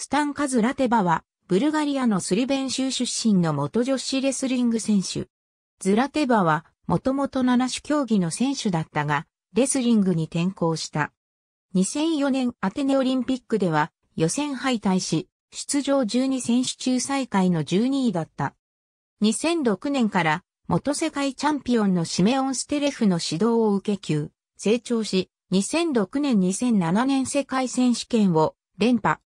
スタンカズラテバは、ブルガリアのスリベン州出身の元女子レスリング選手。ズラテバは、もともと七種競技の選手だったが、レスリングに転向した。2004年アテネオリンピックでは、予選敗退し、出場12選手中最下位の12位だった。2006年から元世界チャンピオンのシメオン・ステレフの指導を受け級、成長し、2006年2007年世界選手権を連覇。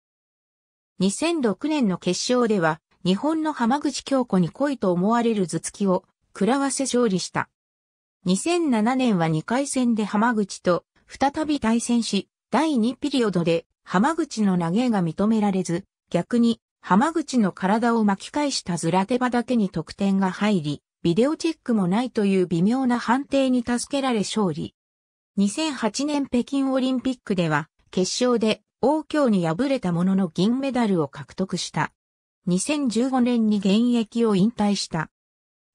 2006年の決勝では、日本の浜口京子に恋と思われる頭突きを食らわせ勝利した。2007年は2回戦で浜口と再び対戦し、第2ピリオドで浜口の投げが認められず、逆に浜口の体を巻き返したズラテバだけに得点が入り、ビデオチェックもないという微妙な判定に助けられ勝利。2008年北京オリンピックでは、決勝で王京に敗れたものの銀メダルを獲得した。2015年に現役を引退した。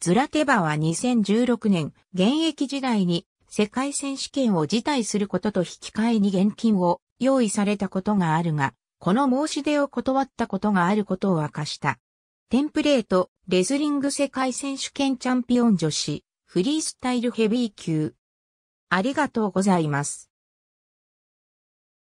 ズラテバは2016年、現役時代に世界選手権を辞退することと引き換えに現金を用意されたことがあるが、この申し出を断ったことがあることを明かした。テンプレート、レズリング世界選手権チャンピオン女子、フリースタイルヘビー級。ありがとうございます。